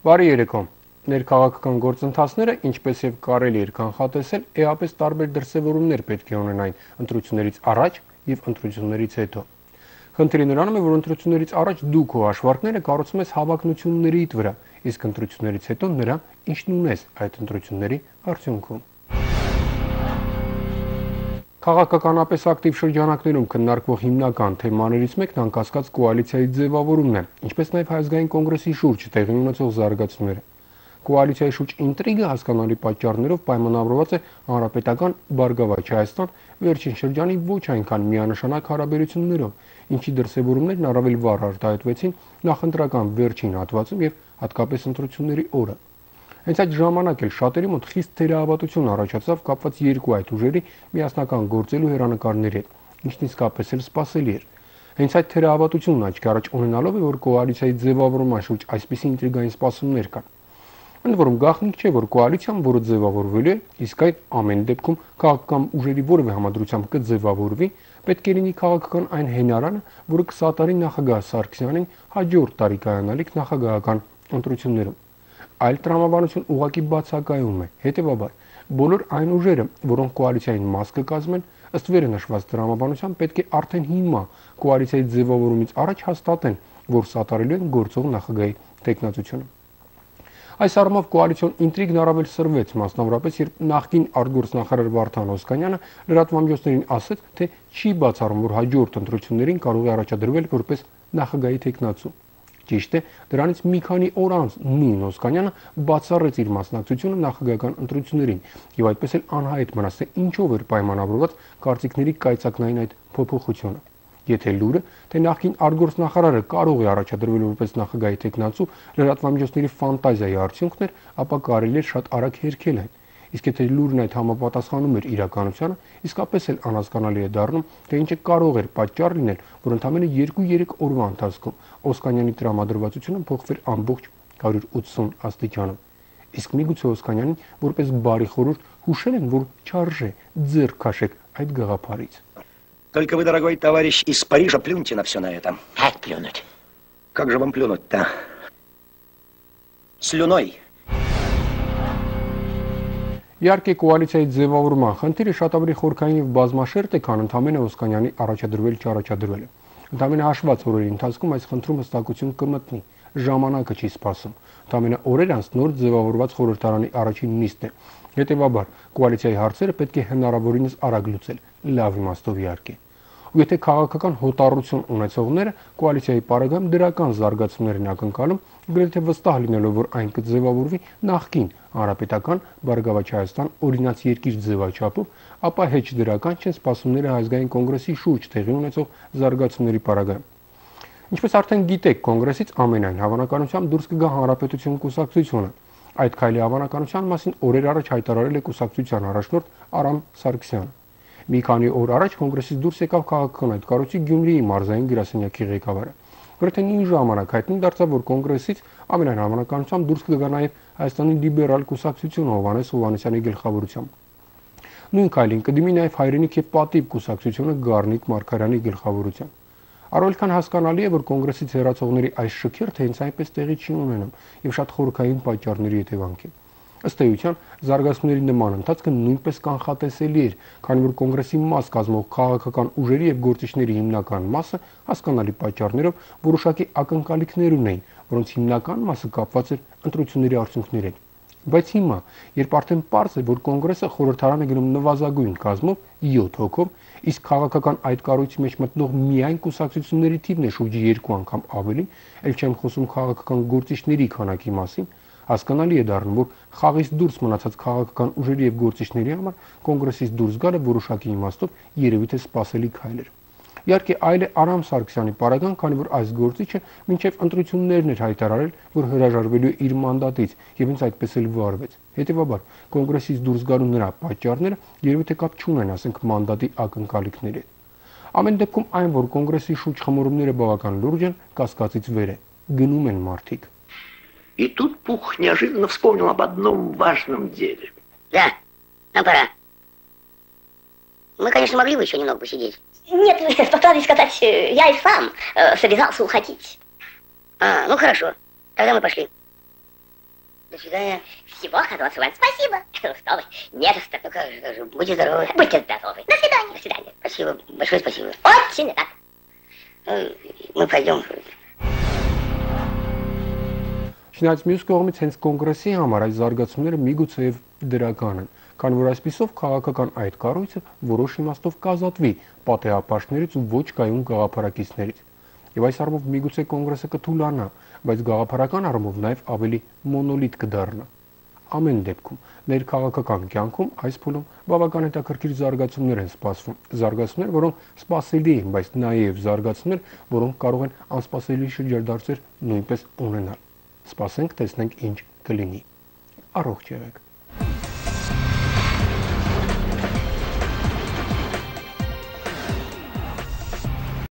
Բարի երեկո։ Ներքաղաքական գործընթացները, ինչպես եւ կարելի էր կանխատեսել, էապես տարբեր դրսևորումներ պետք է ունենային ընտրություններից առաջ եւ ընտրություններից հետո։ Խնդիրը նրանում է, որ ընտրություններից առաջ դու քո հաշվարկները կառուցում ես հավակնություններիդ վրա, իսկ ընտրություններից հետո նրա ինչն ունես այդ ընտրությունների արդյունքում։ Քաղաքականապես ակտիվ շրջանակներում քննարկվող հիմնական թեմաներից մեկն անկասկած կոալիցիայի ձևավորումն է, ինչպես նաև հայազգային կոնգրեսի շուրջ տեղի ունեցող զարգացումները։ Կոալիցիայի շուրջ ինտրիգը հասկանալի պատճառներով պայմանավորված է հանրապետական Բարգավաճ Հայաստան վերջին շրջանի ոչ այնքան միանշանակ հարաբերություններով, ինչի դրսևորումներն առավել վառ արտահայտվեցին նախընտրական վերջին հատվածում եւ հատկապես ընտրությունների օրը։ Հենց այդ ժամանակ էլ շատերի մոտ խիստ թերահավատություն առաջացավ կապված երկու այդ ուժերի միասնական գործելու հերանեկարների հետ, ինչն իսկապես էլ սпасելի էր։ Հենց այդ թերահավատությունն աչքի առաջ ունենալով է, որ կոալիցիայի ձևավորման շուրջ այսպիսի ինտրիգային սպասումներ կան։ Ընդ որում գաղտնիք չէ, որ կոալիցիան, որը ձևավորվել է, իսկ այդ ամեն դեպքում քաղաքական ուժերի որևէ համադրությամբ կձևավորվի, պետք է լինի քաղաքական այն հենարանը, որը կսատարի նախագահ Սարգսյանին հաջորդ տարի կայանալիք նախագահական ընտրություններում այլ տրամաբանություն ուղակի բացակայում է։ Հետևաբար, բոլոր այն ուժերը, որոնք կոալիցիային մաս կկազմեն, ըստ վերը նշված տրամաբանության պետք է արդեն հիմա կոալիցիայի ձևավորումից առաջ հաստատեն, որ սատարելու են գործող նախագահի տեխնացությունը։ Այս առումով կոալիցիոն ինտրիգն առավել սրվեց, մասնավորապես երբ նախկին արտգործնախարար Վարդան Օսկանյանը լրատվամիջոցներին ասաց, թե չի բացառում, որ հաջորդ ընտրություններին կարող է առաջադրվել որպես նախագահի տեխնացու։ Ճիշտ է, դրանից մի քանի օր անց նույն Օսկանյանը բացառեց իր մասնակցությունը նախագահական ընտրություններին եւ այդպես էլ անհայտ մնաց թե ինչով էր պայմանավորված կարծիքների կայծակնային այդ փոփոխությունը։ Եթե լուրը, թե նախին արտգործնախարարը կարող է առաջադրվել որպես նախագահի տեխնացու լրատվամիջոցների ֆանտազիայի արդյունքն էր, ապա կարելի է շատ արագ հերքել այն Իսկ եթե լուրն այդ համապատասխանում էր իրականությանը, իսկապես էլ անհասկանալի է դառնում, թե ինչը կարող էր պատճառ լինել, որ ընդամենը 2-3 օրվա ընթացքում Օսկանյանի տրամադրվածությունը փոխվեր ամբողջ 180 աստիճանով։ Իսկ միգուցե Օսկանյանին որպես բարի խորհուրդ հուշել են, որ չարժե ձեր քաշեք այդ գաղափարից։ Только вы, дорогой товарищ, из Парижа плюньте на все на это. Как плюнуть? Как же вам плюнуть-то? Слюной. Իհարկե կոալիցիայի ձևավորման խնդիրը շատ ավելի խորքային եւ բազմաշերտ է, քան ընդամենը Օսկանյանի առաջադրվել չառաջադրվելը։ Ընդամենը հաշված օրերի ընթացքում այս խնդրում հստակություն կմտնի։ Ժամանակը չի սպասում։ Ընդամենը օրեր անց նոր ձևավորված խորհրդարանի առաջին նիստն է։ Հետևաբար կոալիցիայի հարցերը պետք է հնարավորինս արագ լուծել։ Լավ իմաստով իհարկե ու եթե քաղաքական հոտառություն ունեցողները կոալիցիայի պարագայում դրական զարգացումներ են ակնկալում, գրեթե վստահ լինելով, որ այն կձևավորվի նախքին հանրապետական Բարգավաճ Հայաստան օրինաց երկիր ձևաչափով, ապա հեչ դրական չեն սպասումները հայազգային կոնգրեսի շուրջ տեղի ունեցող զարգացումների պարագայում։ Ինչպես արդեն գիտեք, կոնգրեսից ամենայն հավանականությամբ դուրս կգա հանրապետություն կուսակցությունը։ Այդ քայլի հավանականության մասին օրեր առաջ հայտարարել է կուսակցության առաջնորդ Արամ Սարգսյանը։ Մի քանի օր առաջ կոնգրեսից դուրս եկավ քաղաքական այդ կառույցի Գյումրիի մարզային գրասենյակի ղեկավարը։ Գրեթե նույն ժամանակ հայտնի դարձավ, որ կոնգրեսից ամենայն հավանականությամբ դուրս կգա նաև Հայաստանի լիբերալ կուսակցությունը Հովանես Հովանեսյանի գլխավորությամբ։ Նույն քայլին կդիմի նաև հայրենիք եւ պատիվ կուսակցությունը Գառնիկ Մարկարյանի գլխավորությամբ։ Առօրքան հասկանալի է, որ կոնգրեսից հերացողների այս շքերթը հենց այնպես տեղի չի ունենում եւ շատ խորքային պատճառների հետևանքին։ Ըստ էության, զարգացումների նման ընթացքը նույնպես կանխատեսելի էր, քանի որ կոնգրեսի մաս կազմող քաղաքական ուժերի եւ գործիչների հիմնական մասը հասկանալի պատճառներով որոշակի ակնկալիքներ ունեին, որոնց հիմնական մասը կապված էր ընտրությունների արդյունքների հետ։ Բայց հիմա, երբ արդեն པարզ է, որ կոնգրեսը խորհրդարան է գնում նվազագույն կազմով 7 հոգով, իսկ քաղաքական այդ կառույցի մեջ մտնող միայն կուսակցությունների թիվն է շուրջի 2 անգամ ավելի, ել չեմ խոսում քաղաքական գործիչների քանակի մասին, հասկանալի է դառնում, որ խաղից դուրս մնացած քաղաքական ուժերի եւ գործիչների համար կոնգրեսից դուրս գալը որոշակի իմաստով երևի թե սпасելի քայլ էր։ Իհարկե, այլ է Արամ Սարգսյանի պարագան, քանի որ այս գործիչը մինչև ընտրություններն էր հայտարարել, որ հրաժարվելու իր մանդատից եւ ինձ այդպես էլ վարվեց։ Հետևաբար, կոնգրեսից դուրս գալու նրա պատճառները երևի թե կապ չունեն, ասենք, մանդատի ակնկալիքների հետ։ Ամեն դեպքում այն, որ կոնգրեսի շուրջ խմորումները բավական լուրջ են, կասկածից վեր է։ Գնում են մարդիկ։ И тут Пух неожиданно вспомнил об одном важном деле. Да, нам пора. Мы, конечно, могли бы еще немного посидеть. Нет, по правде сказать, я и сам э, собирался уходить. А, ну хорошо. Тогда мы пошли. До свидания. Всего хорошего. Спасибо. Что вы? Нет, что Ну как же, как же, будьте здоровы. Будьте здоровы. До свидания. До свидания. Спасибо, большое спасибо. Очень рад. Ну, мы пойдем. Չնայած մյուս կողմից հենց կոնգրեսի համար այս զարգացումները միգուցե եւ դրական են, քան որ այսպիսով քաղաքական այդ կառույցը որոշ իմաստով կազատվի պատեհապաշտներից ու ոչ կայուն գաղափարակիցներից։ Եվ այս առումով միգուցե կոնգրեսը կթուլանա, բայց գաղափարական առումով նաև ավելի մոնոլիտ կդառնա։ Ամեն դեպքում ներքաղաքական կյանքում այս փուլում բավական հետաքրքիր զարգացումներ են սպասվում։ Զարգացումներ, որոնք սպասելի են, բայց նաև զարգացումներ, որոնք կարող են անսպասելի շրջադարձեր նույնպես ունենալ։ Սպասենք, տեսնենք ինչ կլինի։ Առողջ եղեք։